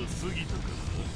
が過ぎたか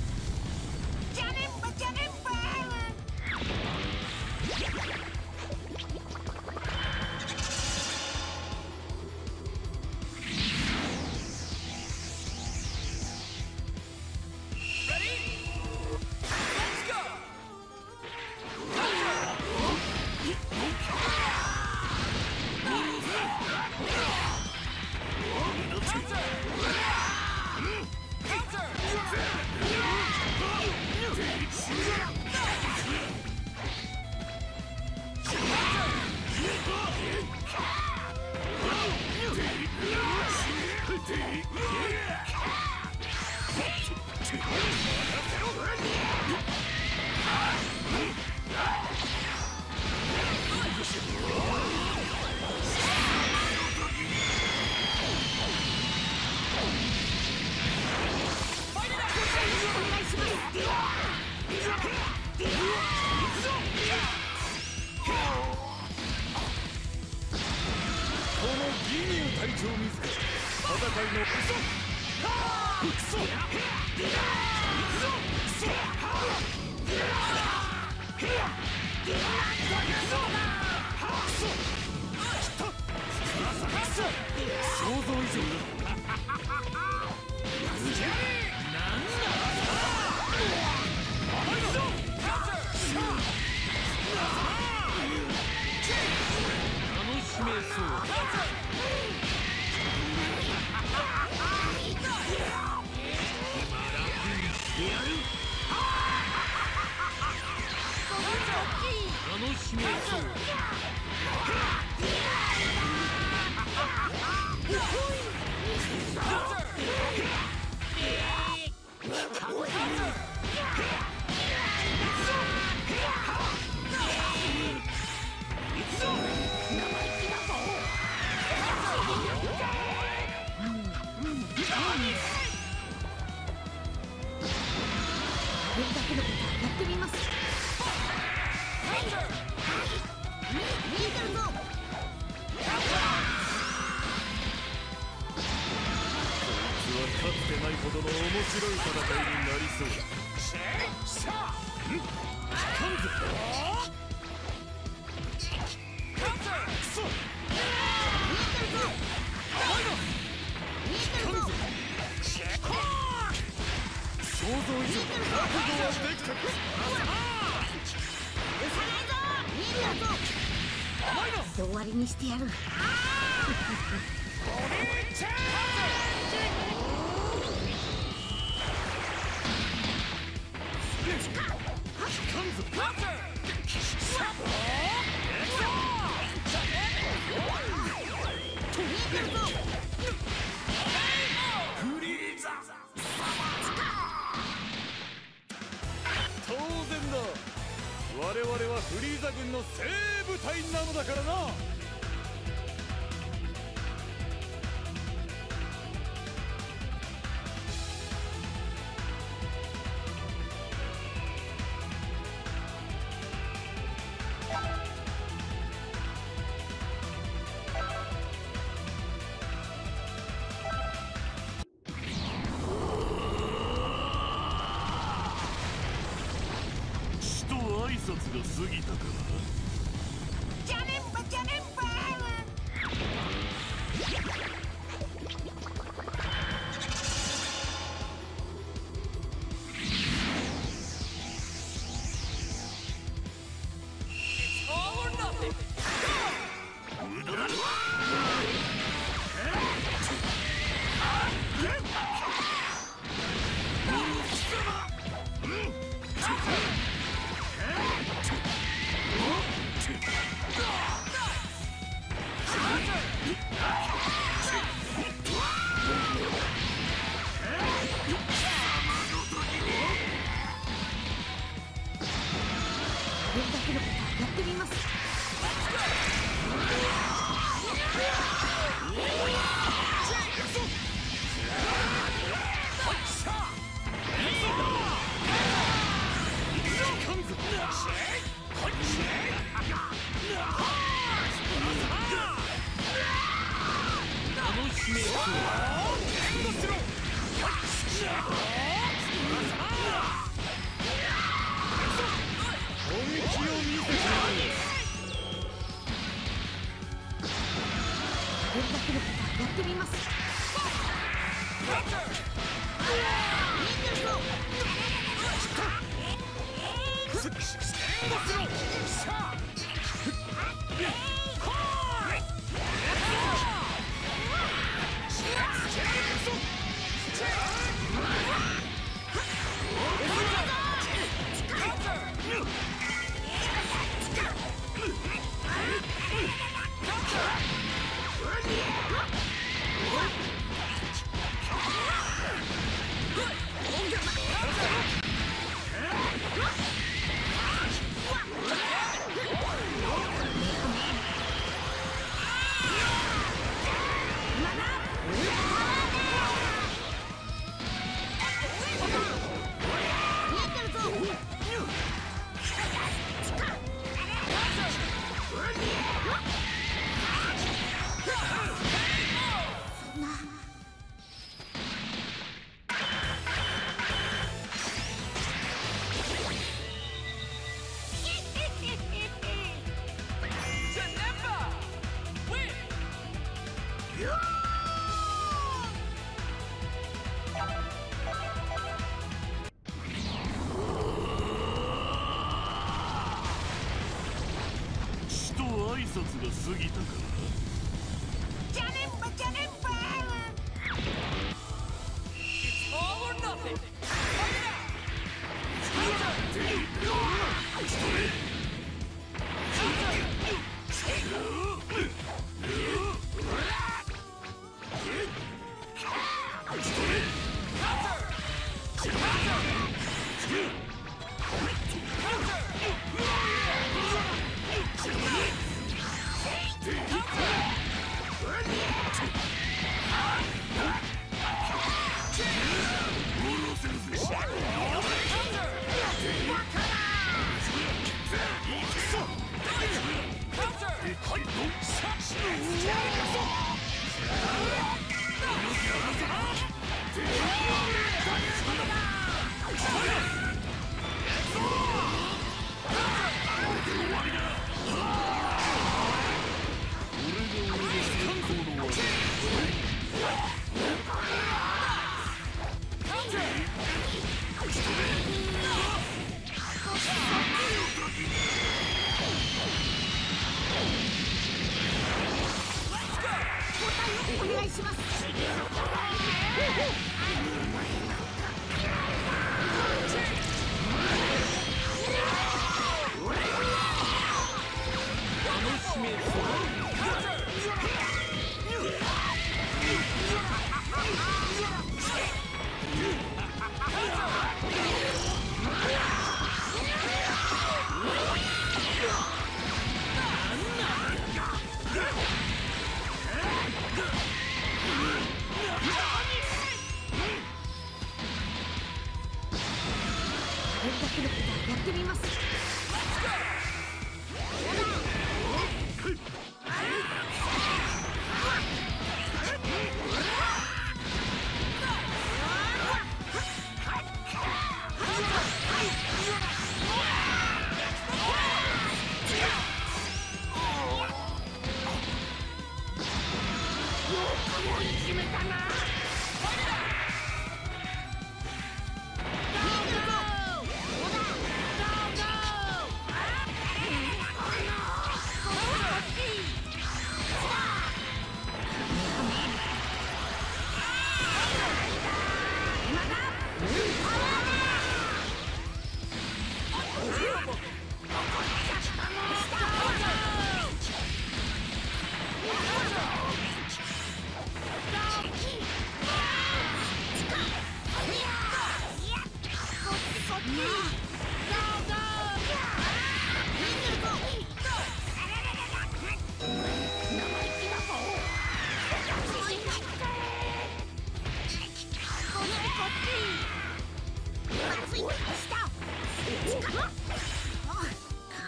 と挨拶が過ぎたかジ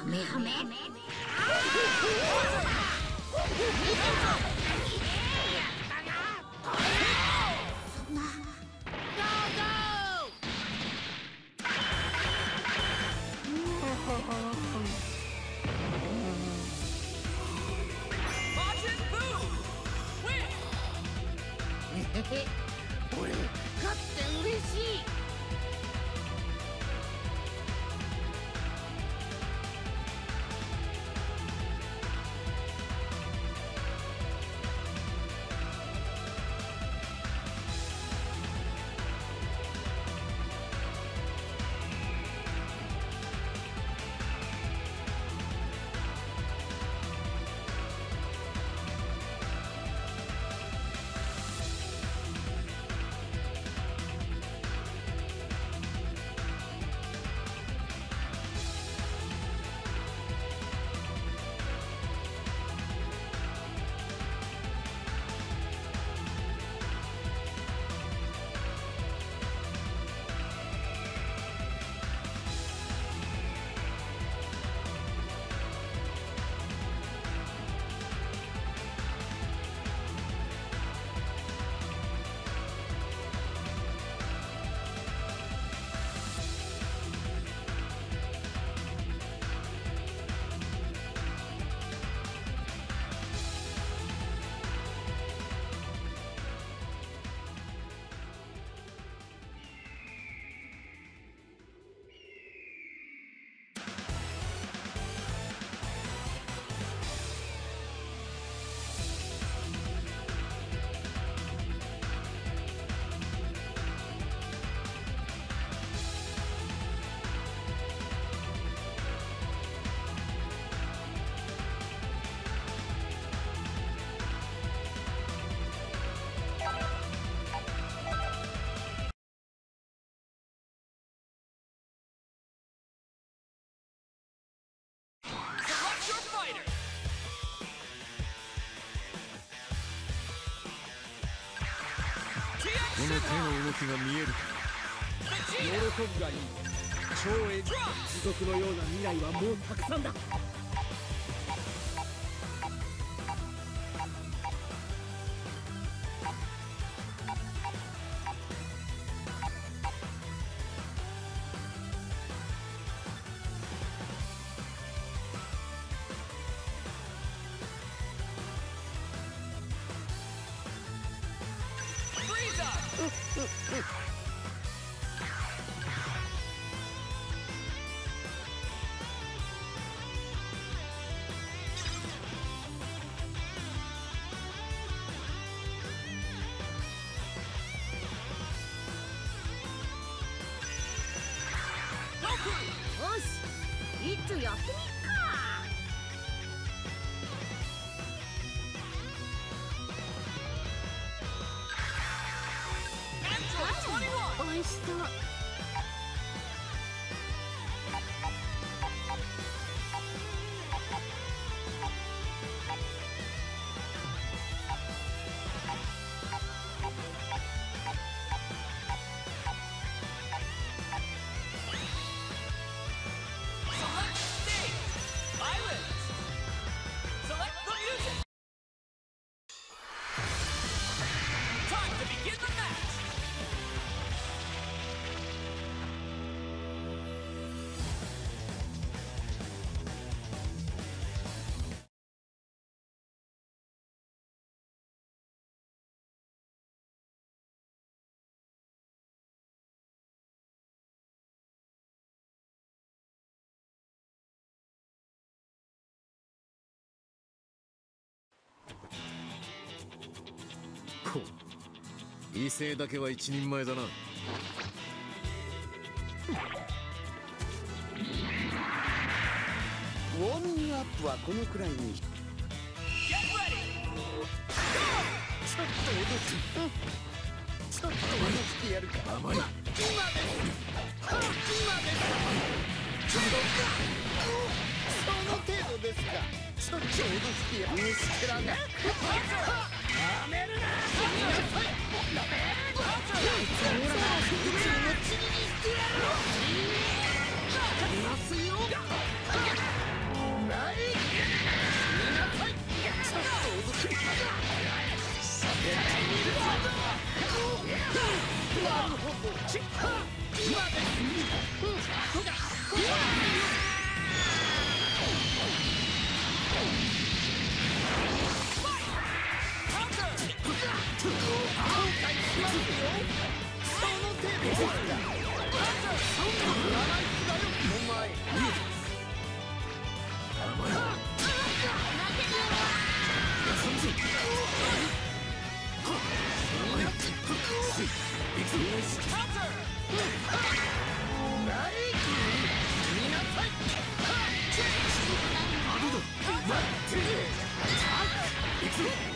メハメの動きが見えるか喜ぶがいい。超エジ地獄のような未来はもうたくさんだ。威勢だけは一人前だな。ウォーミングアップはこのくらいに。ちょっとちょっとてやるか甘い。今です。は今です。ちょっとその程度です。かちょっとてやる見捨てらやめるなや めな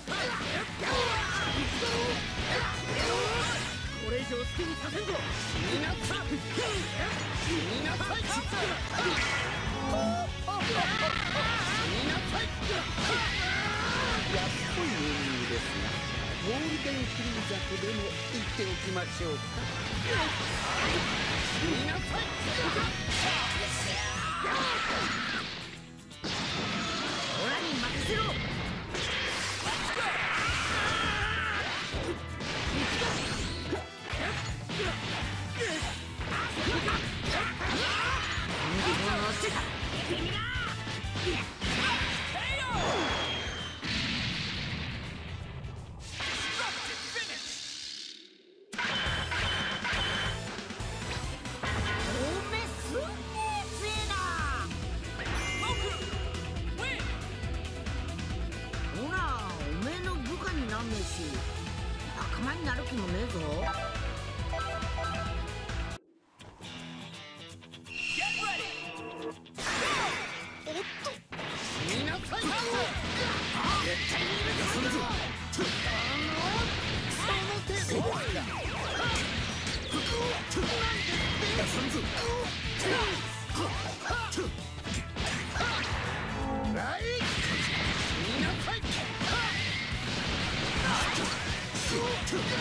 これ以上好きにさせんぞ死になった死になさい死になさい安っぽいネーミングですがゴールデンフリーザとでも言っておきましょうか死になさいオラに任せろ。続くぞ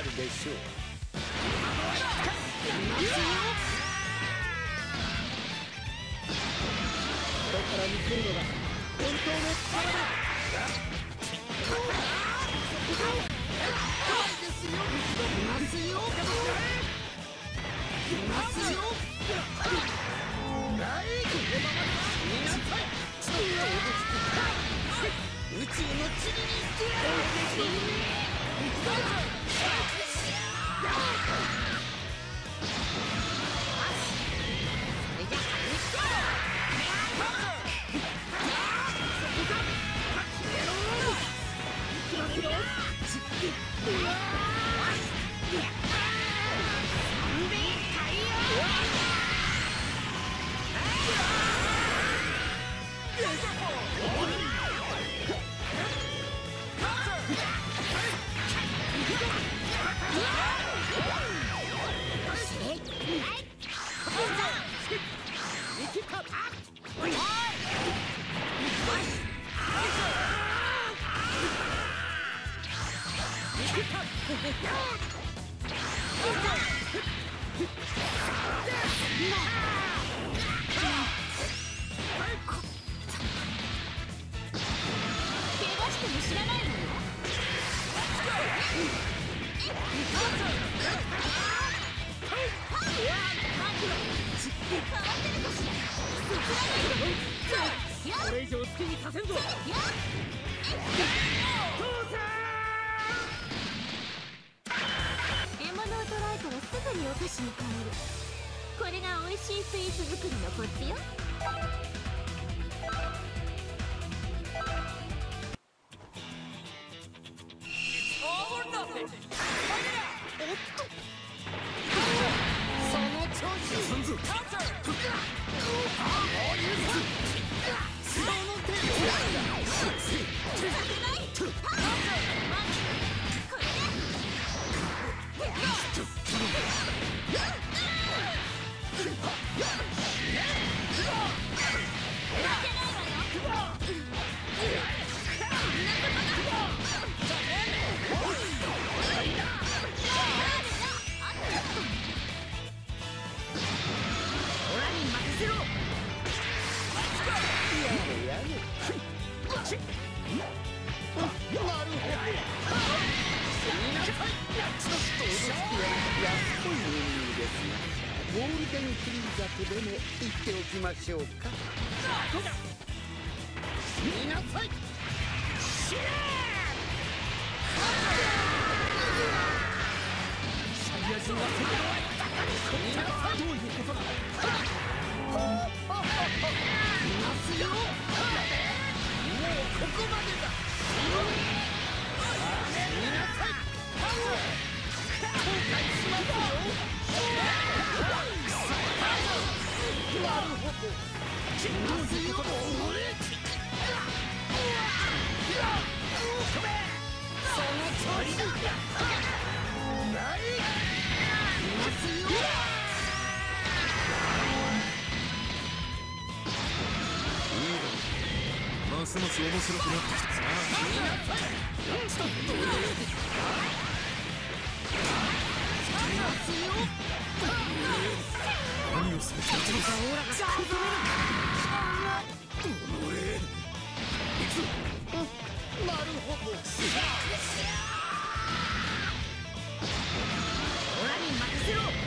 戦いゴールデンクリーザとでも言っ。ておきましょうか死になさい死ねサイヤ人は世界を死になさいどういうことだいますよここまでだ。死になさい後悔しますよ。なるほどいますよ俺その調子だますます面白くなってきたさあオラに任せろ。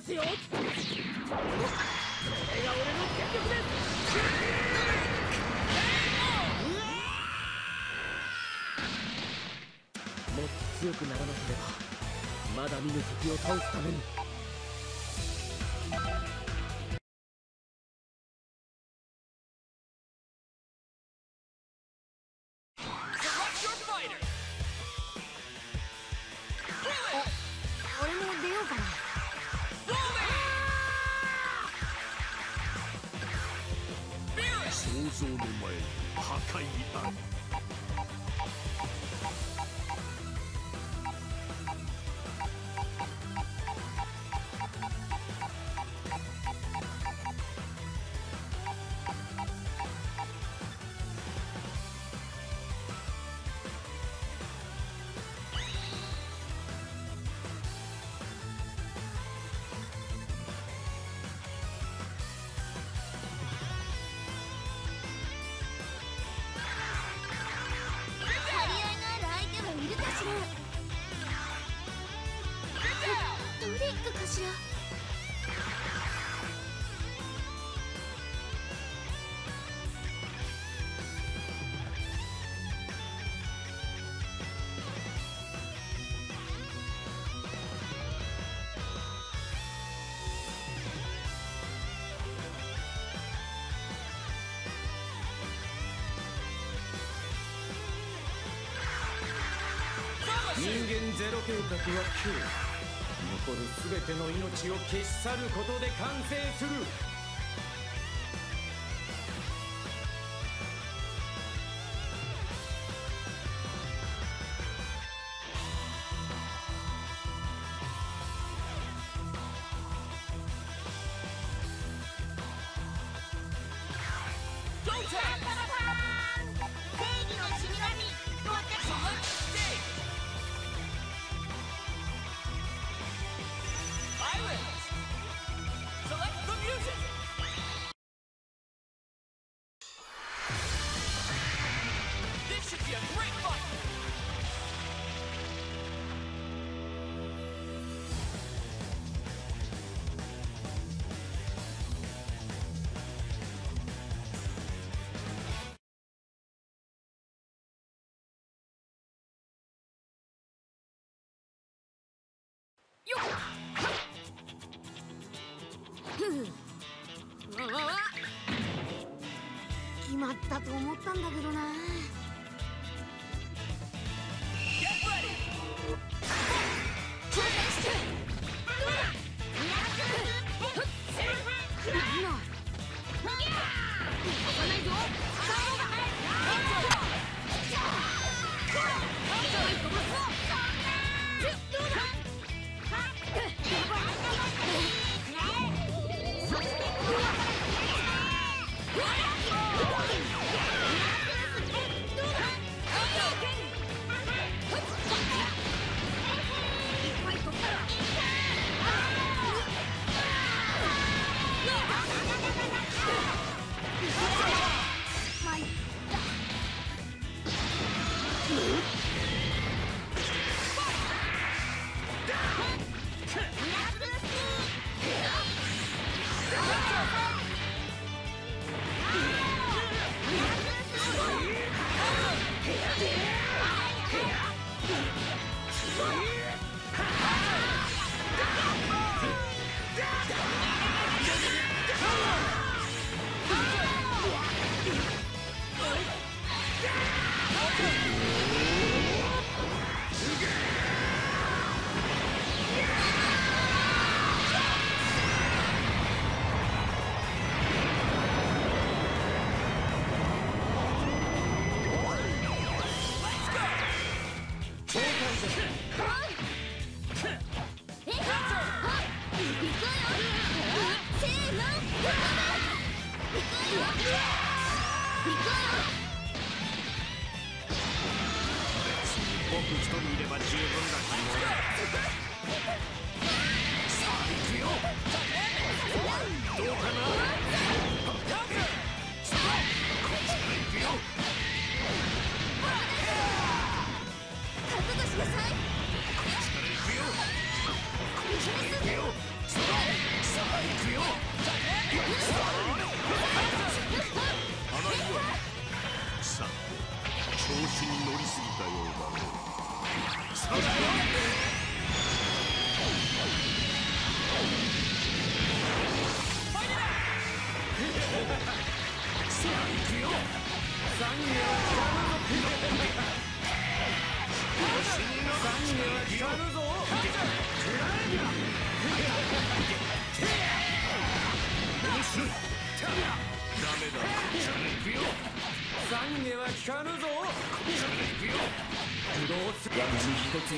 ますよ。これが俺の全力です。もっと強くならなければまだ見ぬ敵を倒すために。計画は今日残る全ての命を消し去ることで完成する正決まったと思ったんだけどな。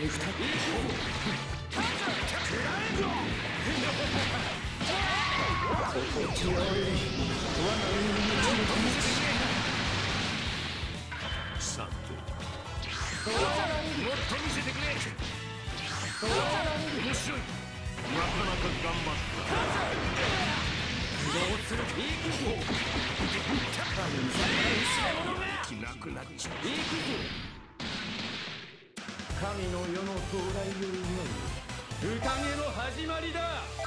さてもっと見せてくれ面白いなかなか頑張ったどうする行くぞ気なくなっちゃう行くぞ神の世の到来を祝う宴の始まりだ。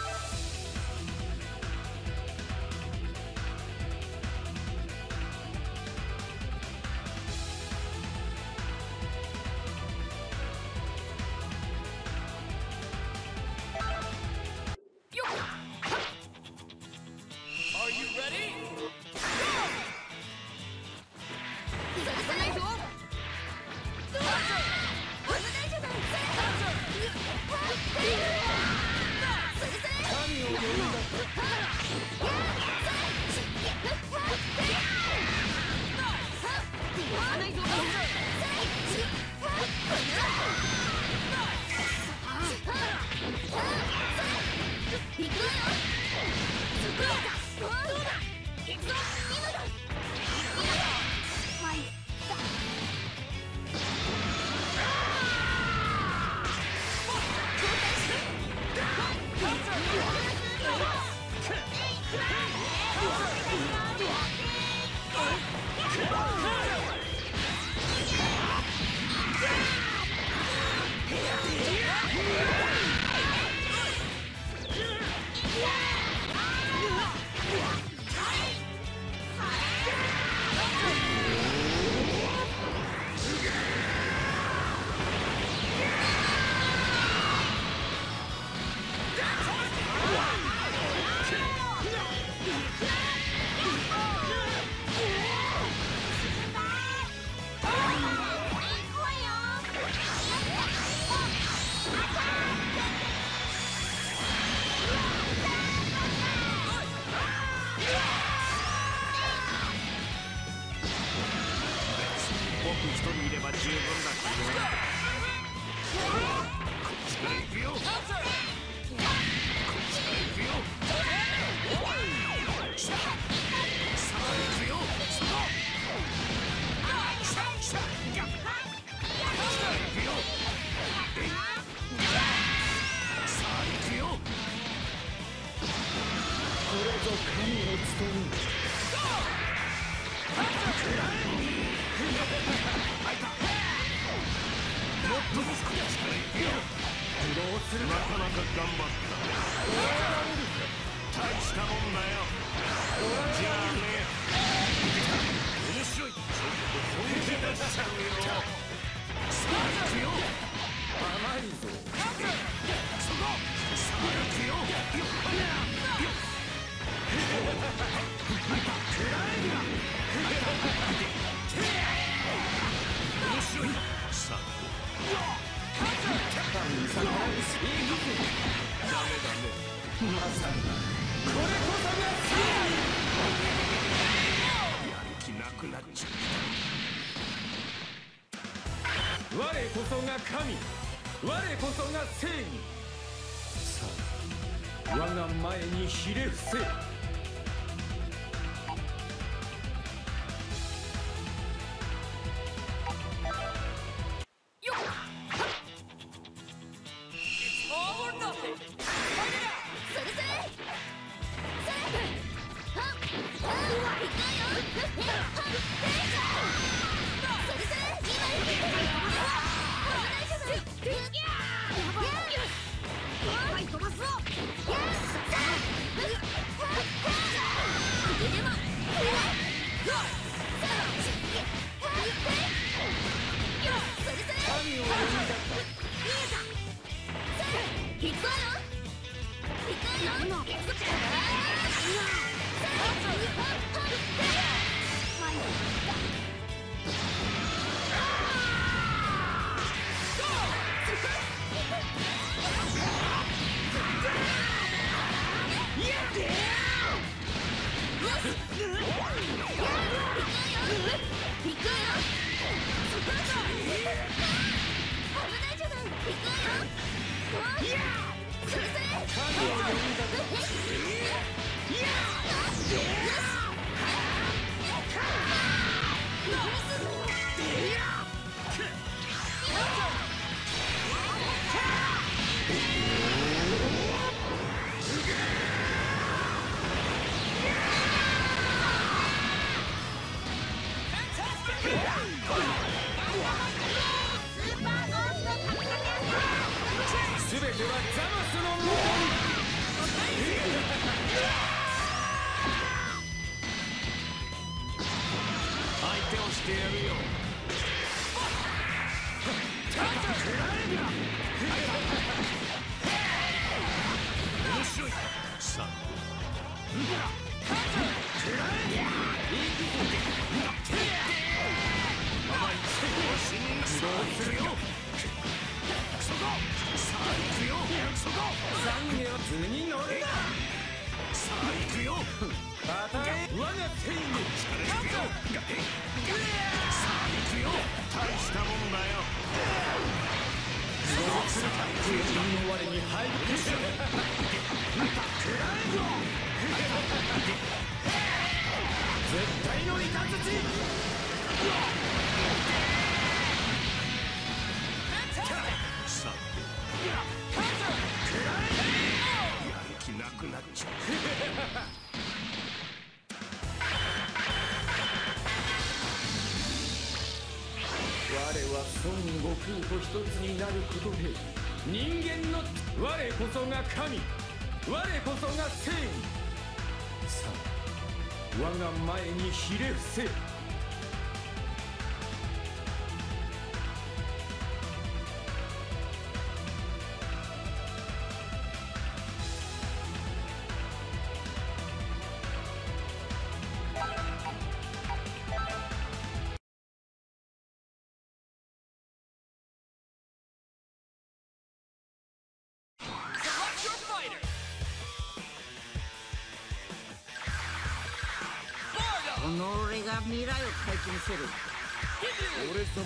僕一人いれば十分だこっちから行くよこれぞ神の務めるも神様行くぞダメダメ。まさにこれこそが真やる気なくなっちゃう我こそが神。我こそが正義。さあ我が前にひれ伏せ。空と一つになることで人間の我こそが神我こそが正義さあ我が前にひれ伏せ。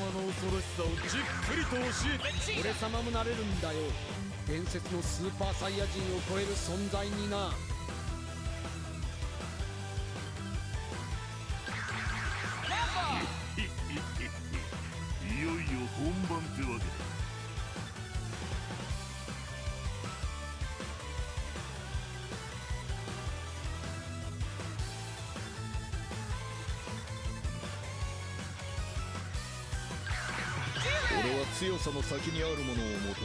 の恐ろしさをじっくりと教えて俺様もなれるんだよ。伝説のスーパーサイヤ人を超える存在にな。先にあるものを求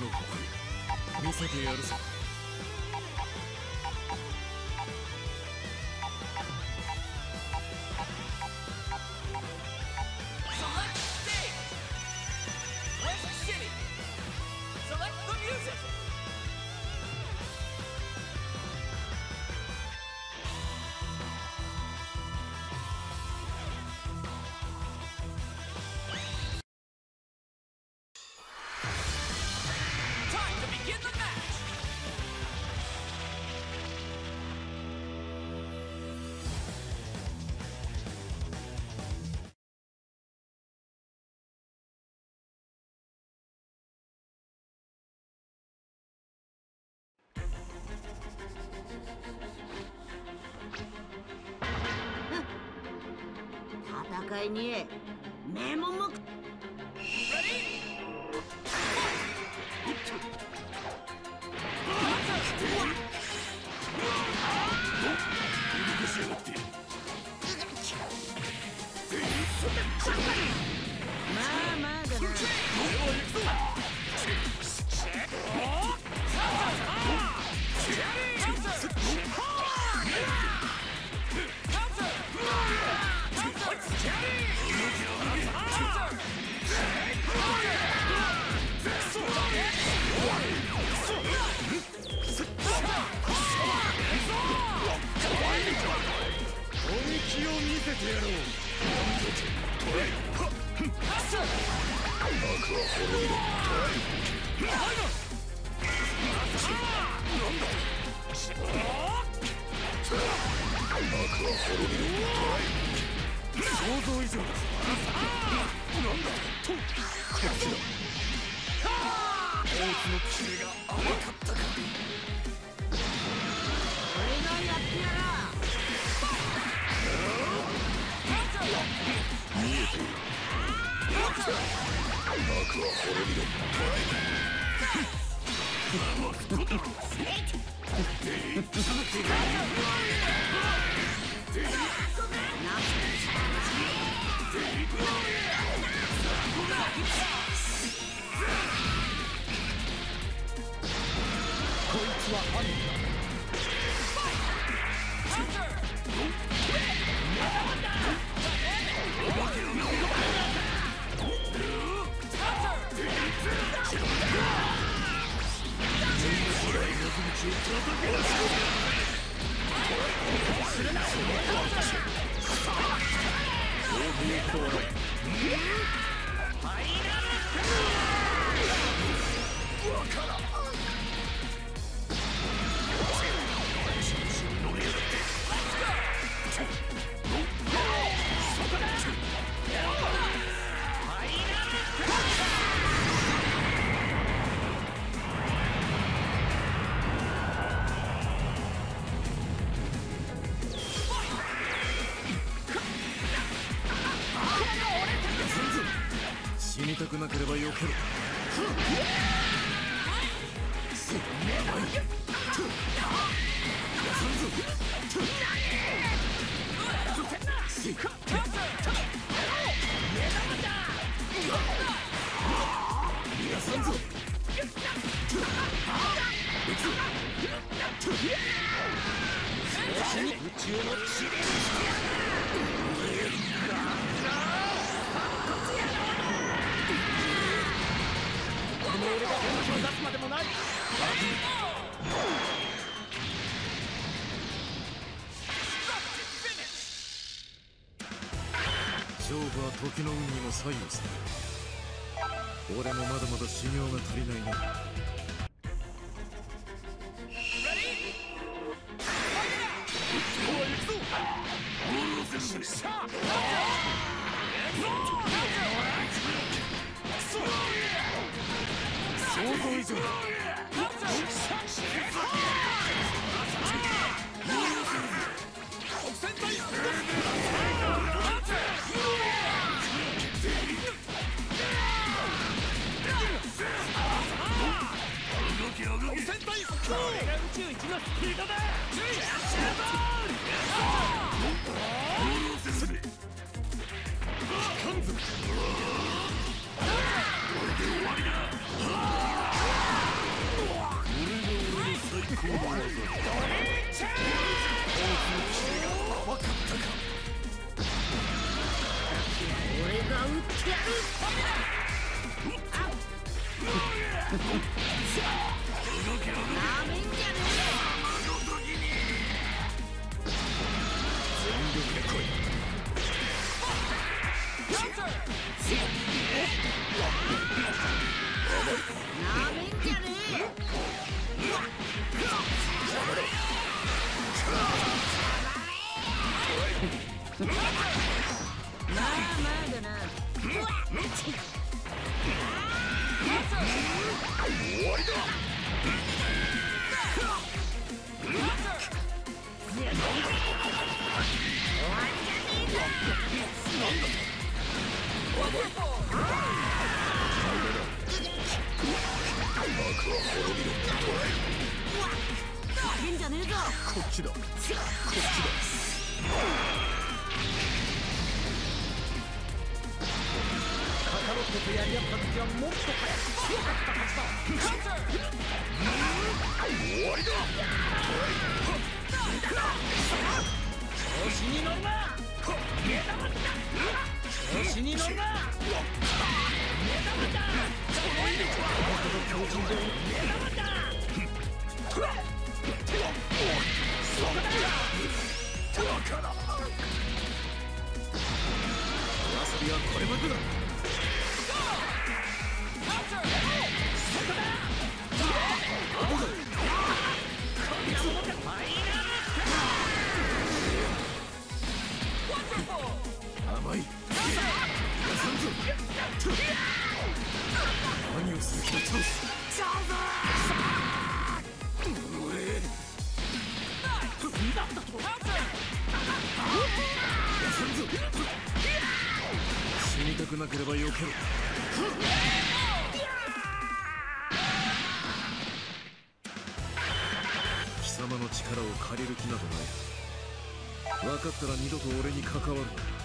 の誇り見せてやるぞ戦いに名門目こいつは犯人だ。死にたくなければよけろこの俺が本気を出すまでもな。い勝負は時の運にも左右される俺もまだまだ修行が足りないな 俺が撃ってやる。なやり合った時はもっと早く強かったはずだ終わりだ調子に乗るな調子に乗るな遊びはこれまでだ。死にたくなければよけろ。様の力を借りる気などない。分かったら二度と俺に関わるな。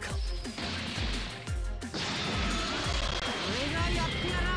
俺がやってやら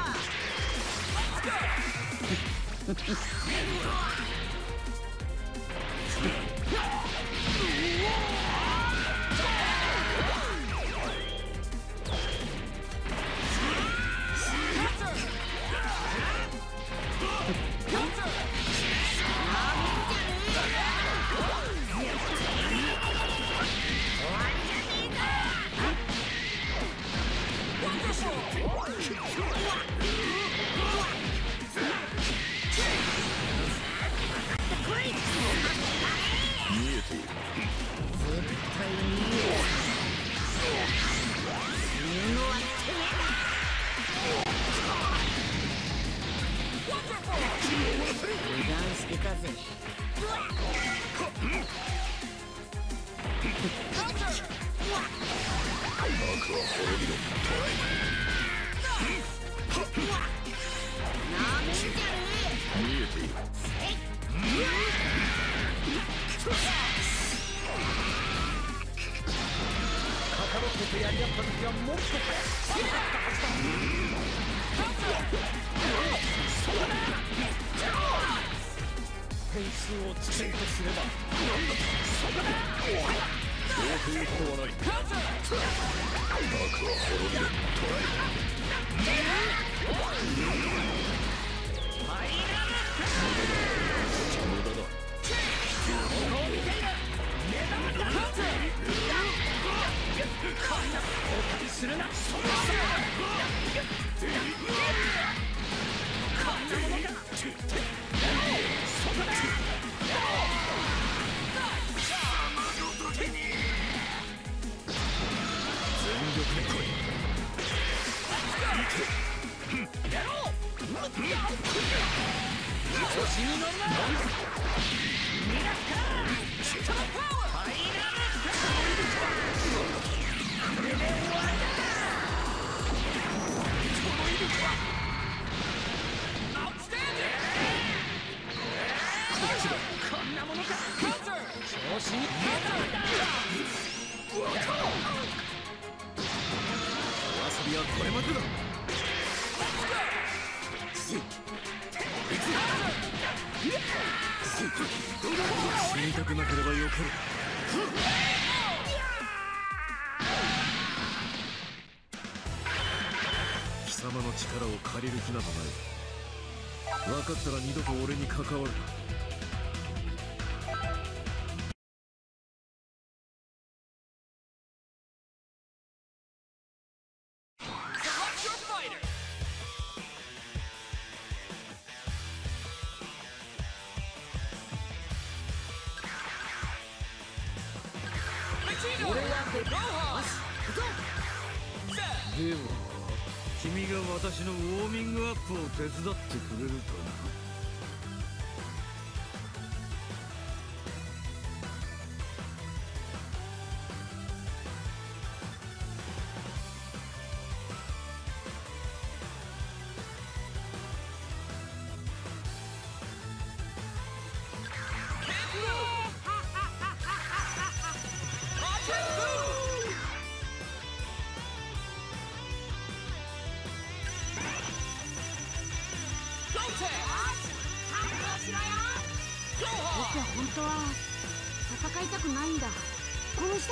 こんなものか調子にお遊びはこれまでだ。死にたくなければよかる。貴様の力を借りる気などない。分かったら二度と俺に関わるな。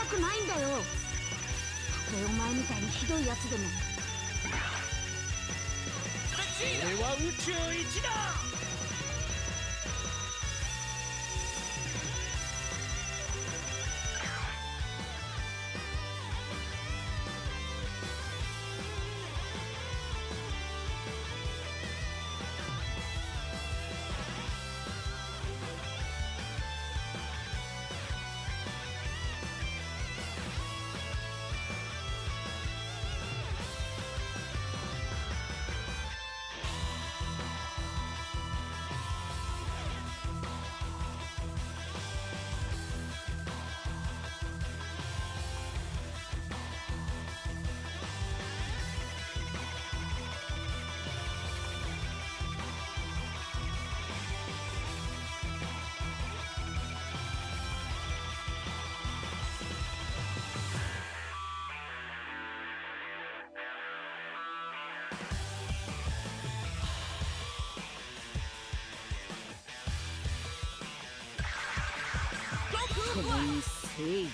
たくないんだよ。たとえお前みたいにひどいやつでも。俺は宇宙一だ。共に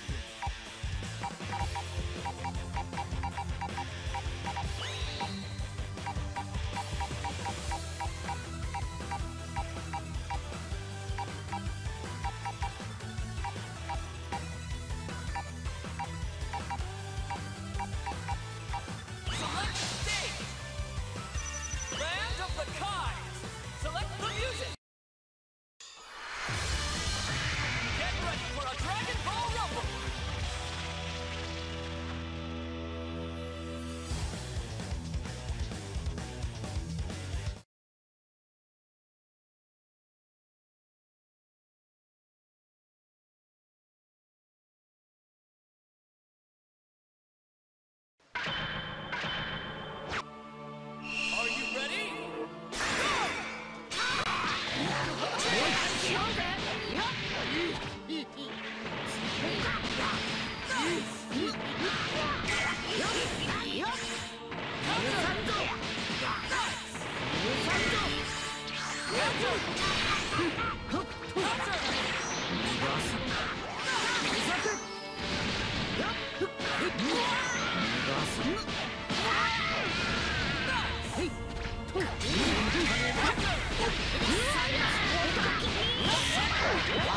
Ha ha ha!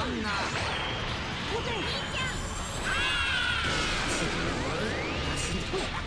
正義神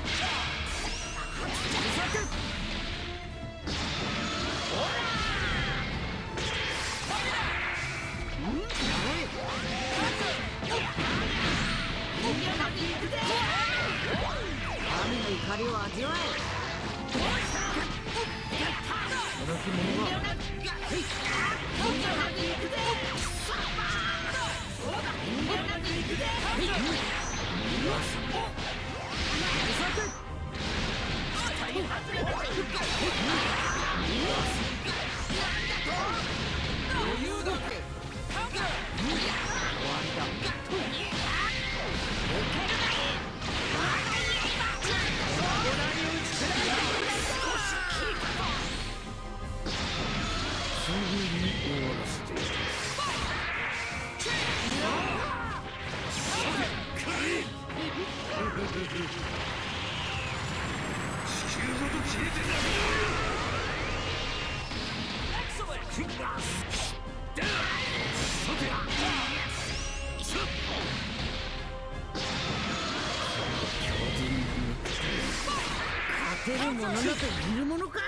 勝てる者などいるものか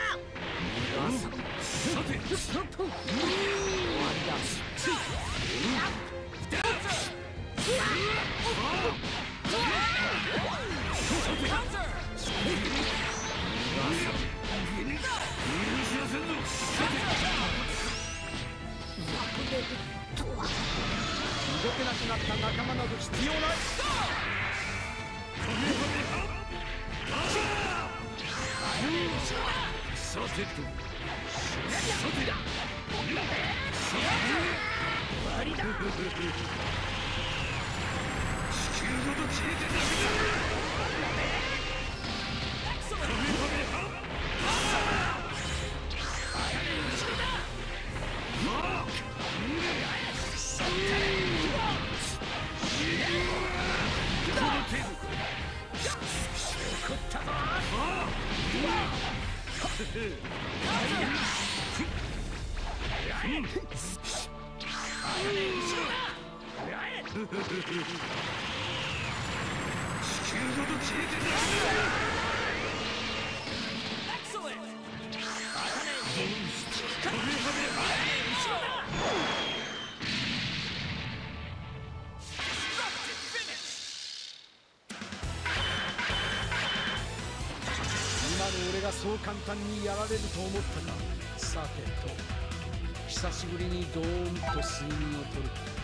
さて。終わりだ動けなくなった仲間など必要ないさてと今そう簡単にやられると思ったか。さてと久しぶりにドーンと睡眠をとる。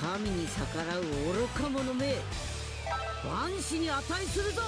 神に逆らう愚か者め万死に値するぞ。